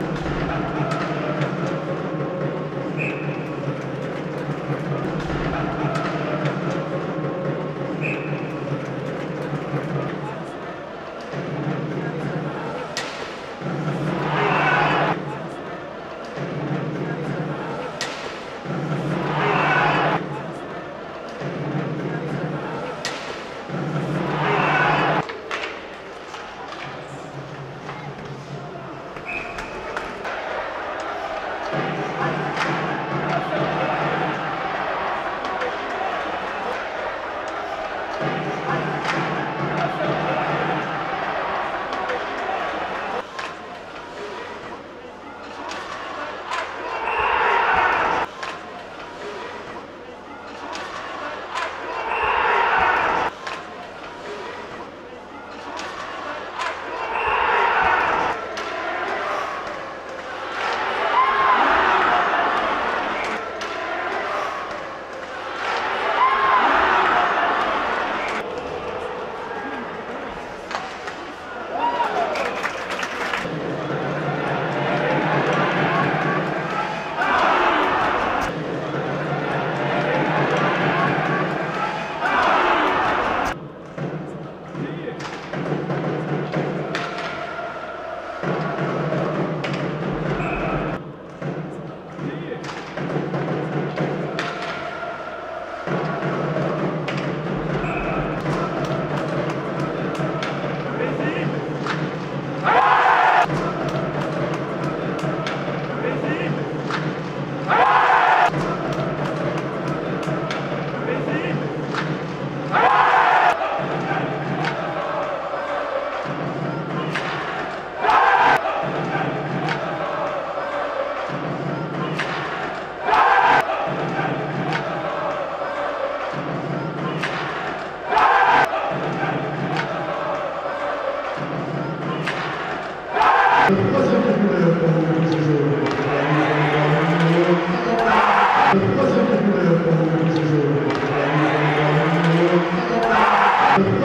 Gracias.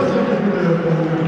Obrigado.